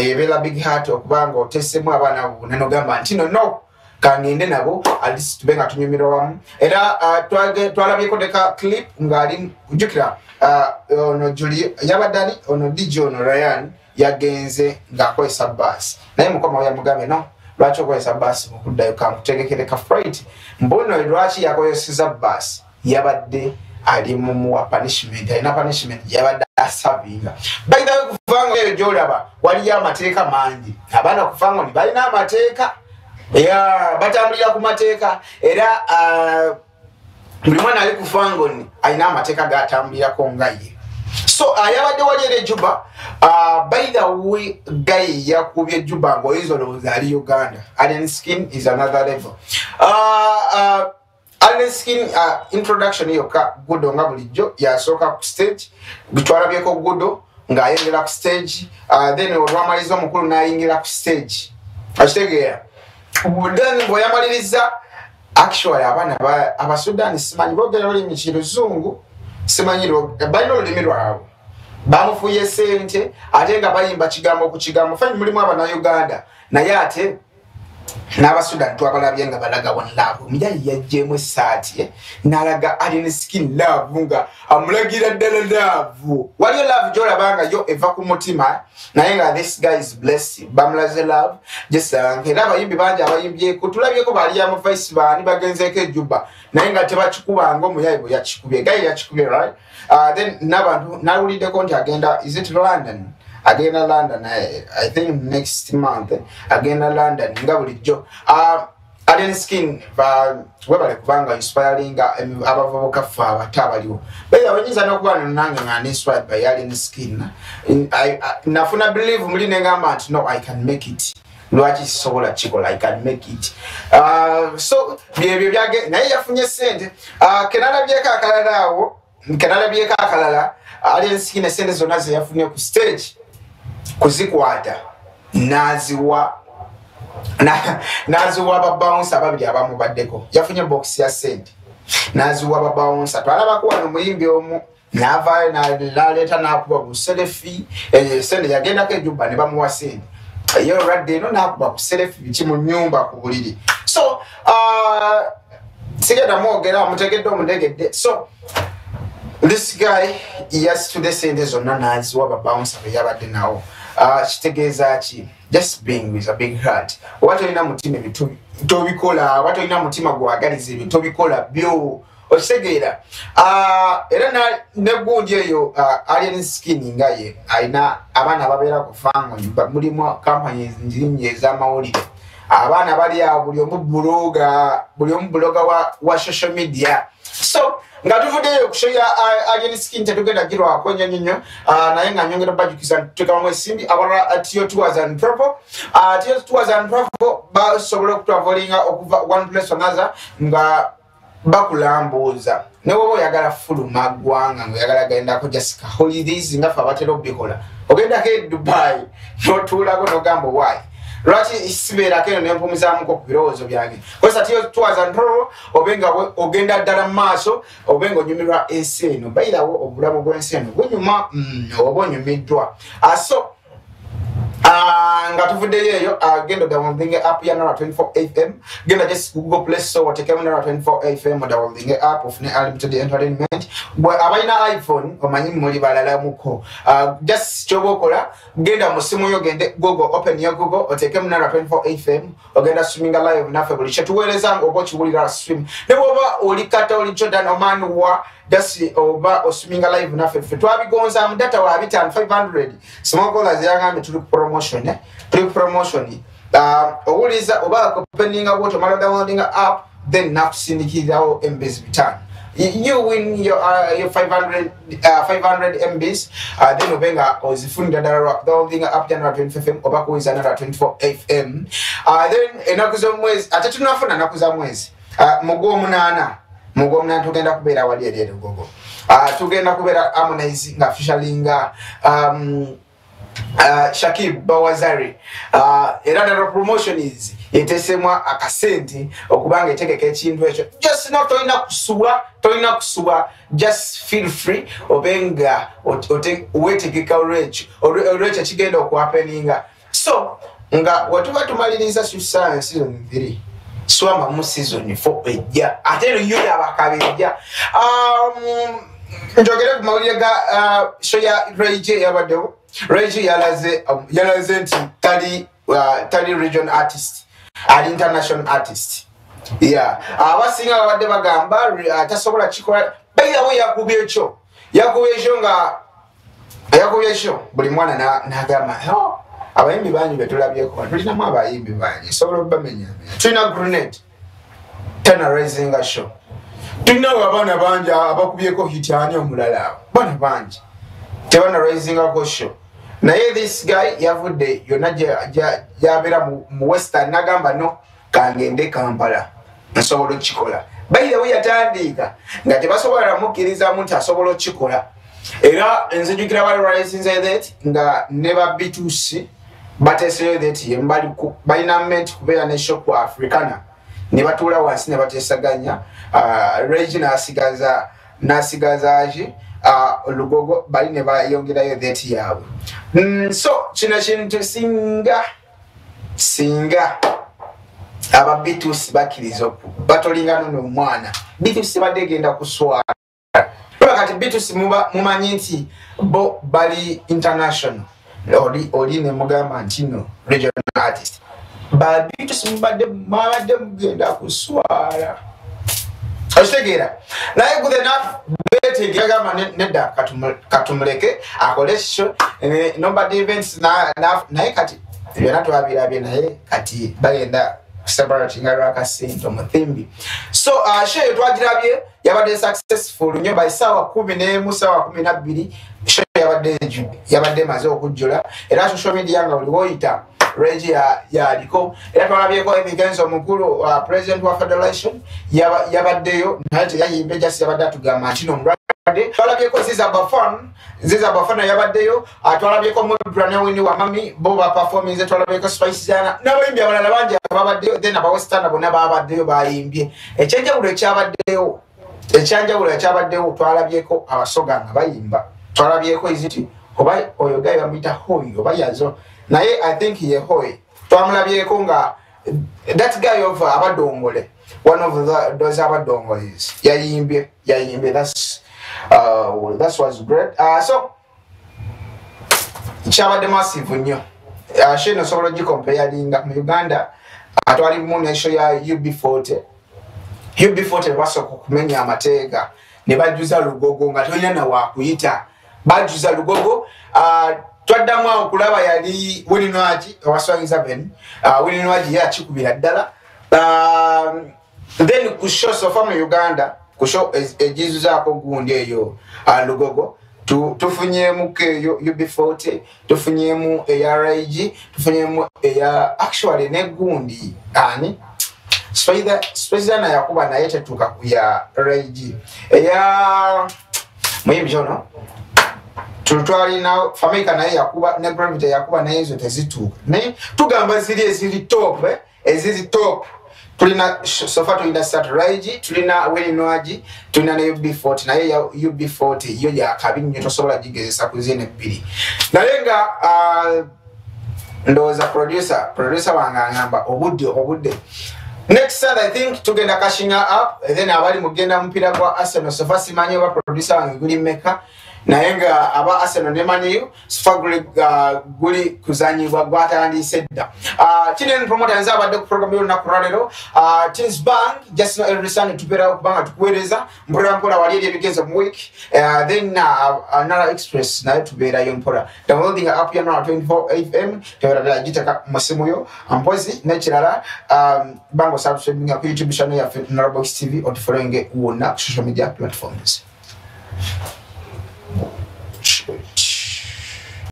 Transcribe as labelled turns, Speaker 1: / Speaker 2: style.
Speaker 1: ebeera big heart okubanga otesemu abaana bo nanogamba nti nono kangende nabo alist tube nga tunyumirwa wamu. Era uh, twalabyeko deka clip ngaali jukira uh, ono juli yabaddani ono dj ono ryan yagenze ng'akozesa baasi naye mukoma we yamugambye no lwaki okozesa baasi mukuddayo kankutegekereka frit mbuno lwaki yakozeseza baasi yabadde ali mumuwa punishment alina punishment yabadde asavinga. Baithawe kufango eyo gyolaba waliyo amateeka mangi. Abaana kufango ni balina amateeka ya batambulira ku mateeka era uh, buli mwana ali kufango ni alina amateeka gatambulirako nga ye. So ayabadde wali era ejuba uh, by the way guy yakubye juba ngaoyinza olowooza ali uganda. Alien skin is another level alien skin uh, introduction yokka gudo nga bulijjo yasooka ku stage twalabyeko gudo ng'ayongera ku stage uh, then olwamaliza omukulu n'ayingira ku stage. Akitegeera? Then bweyamaliriza actually abaana abasudani simanyi boogera olulimi kiruzungu simanyi balina olulimi lwabwe. Bamufuye sente ate nga bayimba kigambo ku kigambo fanyi mulimu abanauganda naye ate n'abasudan twabalabye nga balaga one love. Omujayi yajjemu esaati n'alaga alina skin love nga amulagira ddala love. Waliyo love gyolabanga yo eva ku mutima naye nga this guy is blessed. Bamulaze love gisanka era abayimbi bangi abayimbyeko tulabyeko bali amufaisi baani bagenzeeko ejuba naye nga tebakikubanga omuyayi bwe yakikubye gayi yakikubye right? Uh, then n'abantu nawuliddeko nti agenda is it london agenda london I, i think next month agenda london nga bulijjo. Uh, alien skin webale kubanga inspiringa abavubuka ffe abato abaliwo bera oyinza nokuba nange nga inspired by alien skin. Nafuna believe muli negamba nti no i can make it. Lwaki kisobola kikola? I can make it. Uh, so byebyo byage naye yafunye sente uh, kenalabyeko akalala awo kenalabyeko akalala alien skin esente zonna zeyafunye ku stage kuzikwata. Naziwa naziwa babawunsa babiri abamubaddeko. Yafunye bokisi ya sente. Naziwa babawunsa twalabako wano muyimbi omu navayo naleeta nakuba buselefi sente yagendako ejuba ne bamuwa sente. Ye olwadde eno nakuba buselefi biki mu nyumba ku buliri. So sigenda mwogera mutegedde omundegedde so this guy yasitudde sente zonna naziwa babawunsa beyabadde nawo. Ah, kitegeeza ki? Just being with a big heart oba tolina mutima ebyo tobikola oba tolina mutima gwagaliza ebyo tobikola byo okitegeera ah, era negundi eyo ah, alien skin nga ye alina abaana ababeera ku fango mulimu kampany nyingi ez'amawulire. Abaana bali awo buli omu buloga buli omu buloga wa social media. So nga tuvuddeyo okushoya ageniskin tetugenda girwako nnyo nnyo naye nga nyongera bajukiza tutekamu esimbi abalala tiyo tours and travel tiyo tours and travel basobola okutwavolinga okuva one place another nga bakulambuuza newoba oyagala fuluma ggwanga ngaoyagala gendako jasika holidays nga fe abatera obikola ogendako e dubai notuulako nogamba wai lwaki sibeerako eno nempumuzamuko ku birowoozo byange? Kosa tiyo twaza ntolo obenga ogenda ddala mu maaso obenga onyumirwa ensi eno? Bayirawo obulamu bw'ensi eno bunyuma mm, oba onyumiddwa. Aso Ah, nga tuvuddeyo eyo ah, genda downloading app ya nara 24 fm genda just google play store otekemu nara 24 fm downloading app ofune unlimited entertainment. Bwe abalina iphone omanyi muli balalamuko ah, just kyoba okola genda mu simu yo gende google open ya google otekemu nara 24 fm ogenda swiminga live naffe buli. Kyetuweereza nga oba okiwulira swim. Ne bwoba oli kata oli jordan oman wa dasi oba oswiminga live naffe ffe twabigonza mu data wa bitano 500 smokolas yagambye tuli ku promotion eh? ku promotion. Uh, owuliza oba openinga bwoti omala downloadinga app then nakusindikirirawo embezi bitano. You win your, uh, your 500, uh, 500 mbs uh, then obenga ozifunira ddala downloading app january 25 fm oba kuwinza nala 24 fm uh, then enaku z'omwezi ate tunafuna naku za mwezi uh, mugwomunaana mugwomunaana tugenda kubeera wali eri erugogo uh, tugenda kubeera harmonize nga officially nga um, Uh, shakib bawazari. Uh, era nalo promotion is etesemwa akasente okubanga etegeka ekintu ekyo. Just no tolina kusubwa tolina kusubwa just feel free obenga wetegeka olwekyo kigenda okwapeninga so nga wetuba tumaliriza suscience season 3 swama mu season 4 ejja ate no yo yabakabejja um, njogere ku mawulire ga uh, sho ya rage yabaddewo rage yalaze um, yalaze nti tali uh, tali region artist? Ali international artist. Yeah. Abasinga uh, babadde bagamba uh, tasobola kikola bairawo yakubye ekyo. Yakubye ekyo nga yakubye ekyo. Buli mwana nagamba na oh, abayimbi bangi betulabyeko tulinamu abayimbi bangi sobola obamenyamenya tulina grenade tenarisinga show. Tulinawo abaana bangi abakubyeko hiti ani omulala baana bangi. Tebanaraisingako show naye this guy yavudde yonna yabeera mu western nagamba no kangende kampala nsobola okikola bairewe yatandiika nga tebasobola namukkirizamu nti asobola okikola era nzijukira baliraisinze that nga ne babitusi bateeseyo that balina ment kubeera ne shoku africana. Ne batuula wansi ne bateesaganya uh, regi nasigaza nasigazaki uh, lugogo bali ne bayongerayo that yaabwe mm, so kino kintu singa singa aba bitusi bakkiriza batolingano nomwana bitusi badde genda kuswala. Kati bitusi mumanyi nti bo bali international. Oli, oli nemugamba nti no regional artist. Babitusi mubadde mwabadde mugenda kuswala okitegeera naye enough betegagamba nedda katumuleke akole sho nobody events naye kati byonna twabirabye naye kati bagenda separatinga lwakasente omuthimbi so uh, sho eyo twagirabye yabadde successful nnyo by saawa kumi nemu saawa kumi nabbiri sho yabadde emaze okujjula. Era social media nga buli woyita regi yaliko era twalabyeko emigenzo omukulu uh, president wa federation yabaddeyo naye teyayimbe jasi yabadde atugamba nti nomulwadde twalabyeko zizabafon zizabafon yabaddeyo uh, twalabyeko mudranewini wamami bo baperforminze twalabyeko spicezana nabayimbi abalala bangi babaddeyo then abawestana bonna babaddeyo bayimbye. Ekyenjawulo ekyabaddeyo ekyanjawulo ekyabaddewo twalabyeko abasoga nga bayimba. Twalabyeko eziti oba oyo gayi bamuyita hoyi oba yazo naye i think ye hoyi twamulabyeko nga that guy of uh, abadongole one of the, those abadongoles yayimbye yayimbye. That's, uh, that was great. Uh, so kyabadde massive nnyo. Uh, sheno osobola ogikompeyalinga mu uganda uh, twali mu nesho ya ub40. Ub40 basooka okumenya amateeka ne bajuza lugogo nga tolina nawakuyita bajuza lugogo uh, twaddamu awo kulaba yali wininwagi owaswangiza ben uh, wininwagi ye akikubira ddala. Um, then kusho sofa mu uganda kusho ejizuzaako gundi eyo uh, lugogo tufunyemu eyo ub40 tufunyemu eya rag tufunyemu eya actually negundi ani? Spezana yakuba naye tetuuka ku ya rag eya muyimbi kyono tutwalina famika naye yakuba ne gravity yakuba naye ezo tezituuka naye tugamba ziri eziri top eh? eziri top. Tulina sofa tulina satrage tulina welinwagi tulina ne ub40 naye ya ub40 yo yakabi nnyo tosobola gigezesa kuzina ebbiri naye nga uh, ndowooza producer producer wange aŋamba obudde obudde. Next sunday i think tugenda kashinga up then abali mugenda mupiira gwa arsenal. Sofa simanyi oba producer wange guli meka naye nga aba arsenal nemanyiyo sfaguli uh, guli kuzanyibwa gwatandise dda. Uh, kinen promota yanze abadde ku program yolunaku lwalero uh, tins bank just no elrisan tubeerawo kubanga tukuweereza. Mpola mpola wali eri ebigenzo mu week. Then nara express naye tubeerayo mpola. Downloading app ya nara 24 fm teberadala giteka musimu yo. Mpozi nekirala um, bango subscribinga ku youtube channel yaffe narabox tv otufolowinge wonna ku social media platforms